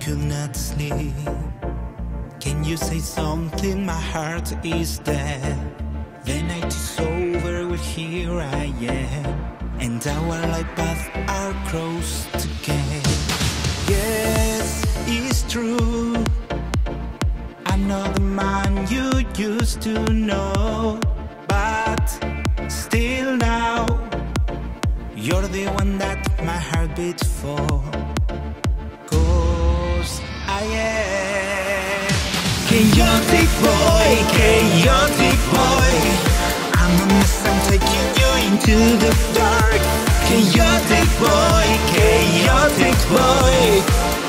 could not sleep. Can you say something? My heart is dead. The night is over, well here I am, and our life paths are crossed again. Yes, it's true. I'm not the man you used to know, but still now, you're the one that my heart beats for. Chaotic boy, chaotic boy. I'm a mess, I'm taking you into the dark. Chaotic boy, chaotic boy.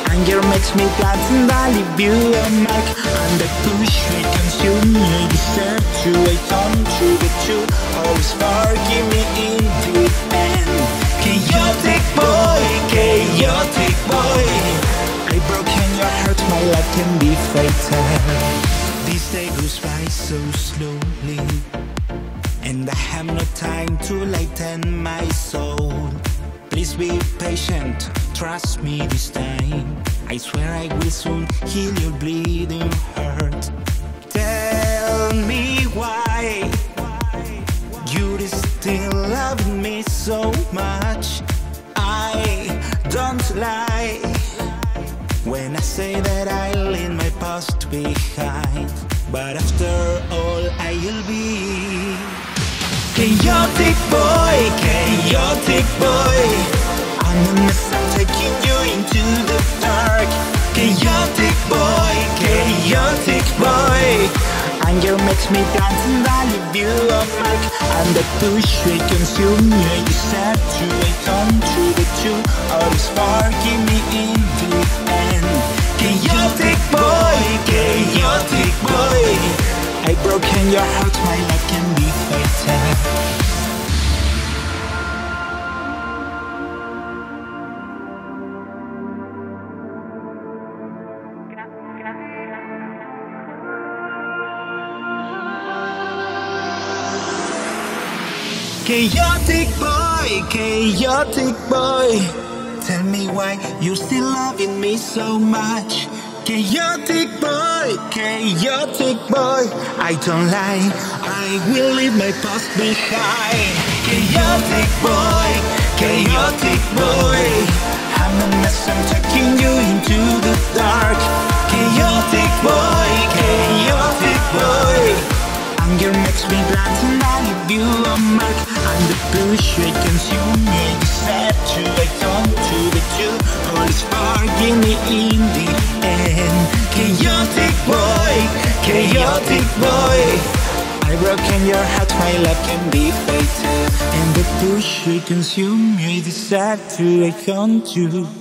Anger makes me dance and I leave you a mark. And the push we consume me, deserve to wait on to the truth. Always forgive me in the life can be fatal. This day goes by so slowly, and I have no time to lighten my soul. Please be patient, trust me this time. I swear I will soon heal your bleeding heart. Tell me why you still love me so much. I don't lie when I say that I leave my past behind. But after all, I'll be chaotic boy, chaotic boy. I'm a mess, I'm taking you into the dark. Chaotic boy, chaotic boy. Anger makes me dance and I leave you a mark. And the push we consume you. You on to the truth. Always forgive broken your heart, my life can be fatal. Chaotic boy, chaotic boy. Tell me why you're still loving me so much. Chaotic boy, chaotic boy. I don't lie, I will leave my past behind. Chaotic boy, chaotic boy. I'm a mess, I'm taking you into the dark. Chaotic boy, chaotic boy. Anger makes me blind and I leave you a mark. I'm the bullshit consume me to wait on to the All is forgive me in the end. Chaotic boy, chaotic boy. I broken your heart, my love can be fatal. And the bullshit consume me Decide to wait on to